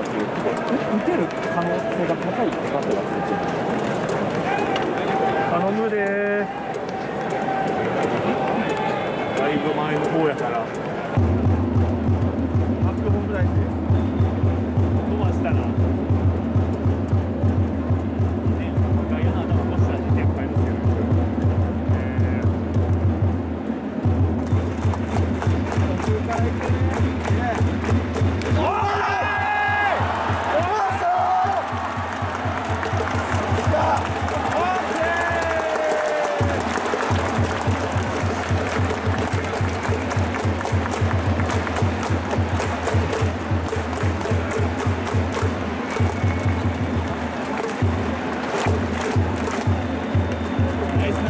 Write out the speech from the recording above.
打てる可能性が高いって感じがするチーム頼むでだいぶ前の方やから。マックホームライスです。飛ばしたら外野